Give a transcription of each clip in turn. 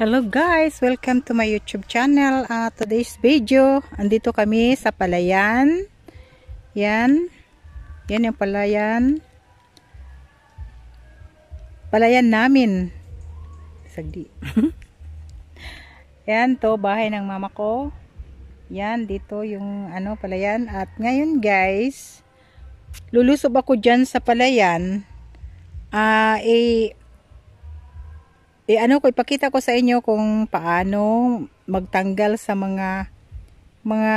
Hello guys! Welcome to my YouTube channel. Uh, today's video, andito kami sa palayan. Yan. Yan yung palayan. Palayan namin. Sagdi. Yan to, bahay ng mama ko. Yan, dito yung ano, palayan. At ngayon guys, lulusob ako dyan sa palayan. Ah, uh, eh, eh ano ko ipakita ko sa inyo kung paano magtanggal sa mga mga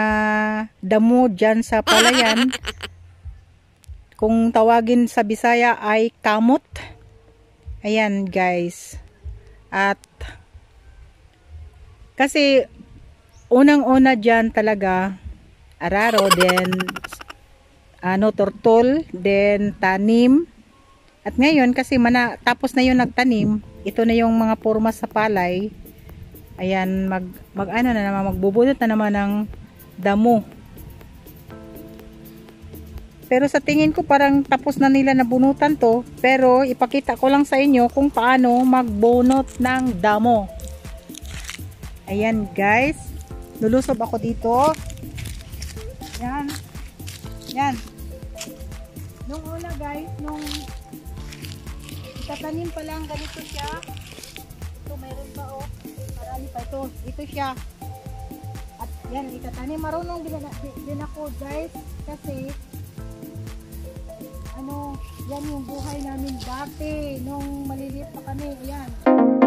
damo diyan sa palayan. kung tawagin sa Bisaya ay kamot. Ayan guys. At kasi unang-una diyan talaga araro then ano tortol then tanim at ngayon kasi mana, tapos na yung nagtanim, ito na yung mga porma sa palay. Ayan, mag, mag ano na naman, magbubunot na naman ng damo. Pero sa tingin ko parang tapos na nila nabunutan to. Pero ipakita ko lang sa inyo kung paano magbunot ng damo. Ayan guys. Lulusob ako dito. Yan. Yan. Nung una guys, nung Itatanim pa lang ganito siya. Ito mayroon pa oh. Marami pa ito. Ito siya. At yan, itatanim. Marunong din, din ako guys. Kasi ano, yan yung buhay namin dati. Nung maliliit pa kami. Ayan.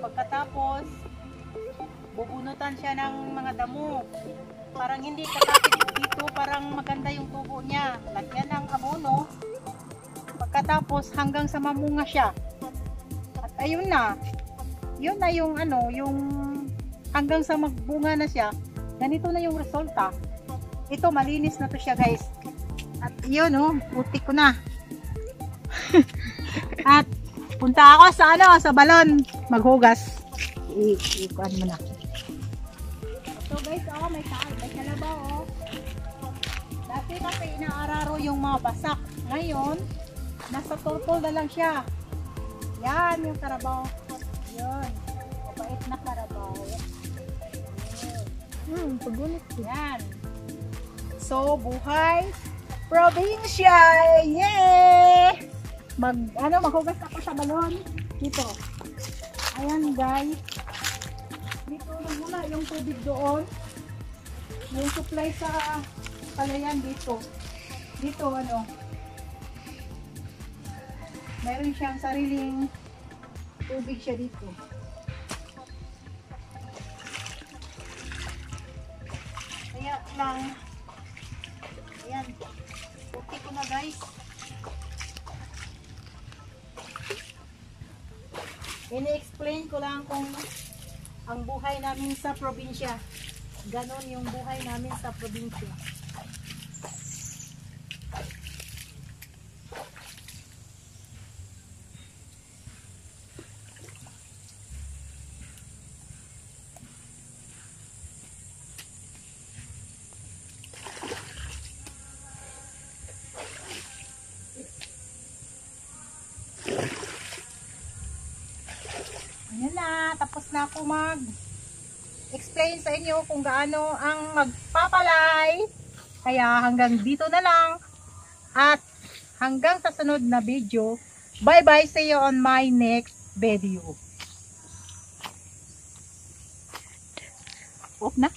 Pagkatapos, bubunutan siya ng mga damo. Parang hindi kakapit dito, parang maganda yung tubo niya. Lagyan ng abono. Pagkatapos, hanggang sa mamunga siya. At ayun na. Yun na yung ano, yung hanggang sa magbunga na siya. Ganito na yung resulta. Ito, malinis na to siya guys. At yun oh, putik ko na. At punta ako sa ano, sa balon maghugas. I-ikuan mo na. So guys, oh, may taal, may kalabaw, oh. Dati kasi inaararo yung mga basak. Ngayon, nasa turtle na lang siya. Yan yung karabaw. Yun. Mabait na karabaw. Hmm, pagunit. Yan. So, buhay probinsya! Yay! Mag, ano, maghugas ako sa balon. Dito. Ayan, guys. Dito na muna yung tubig doon. Yung supply sa palayan dito. Dito, ano. Meron siyang sariling tubig siya dito. Kaya lang, ayan, puti ko na guys. Ini-explain ko lang kung ang buhay namin sa probinsya. Ganon yung buhay namin sa probinsya. Na, tapos na ako mag explain sa inyo kung gaano ang magpapalay. Kaya hanggang dito na lang. At hanggang sa sunod na video. Bye bye, see you on my next video. Off na.